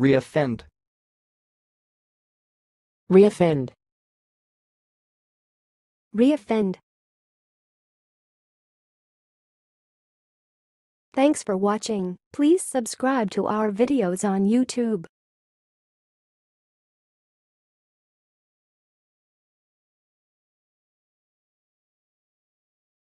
Reoffend. Reoffend. Reoffend. Thanks for watching. Please subscribe to our videos on YouTube.